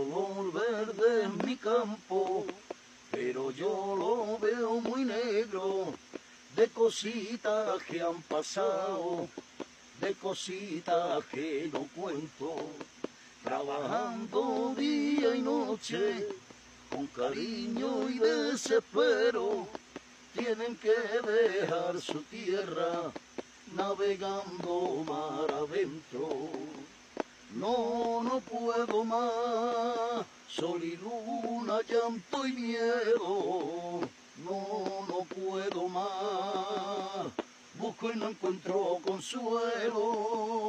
color verde mi campo, pero yo lo veo muy negro. De cositas que han pasado, de cositas que no cuento, trabajando día y noche, con cariño y desespero, tienen que dejar su tierra navegando mar adentro. No, no puedo más, sol y luna, llanto y miedo. No, no puedo más, busco y no encuentro consuelo.